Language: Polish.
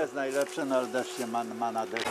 jest najlepszy, no ale deszcz się ma, ma na deszcz.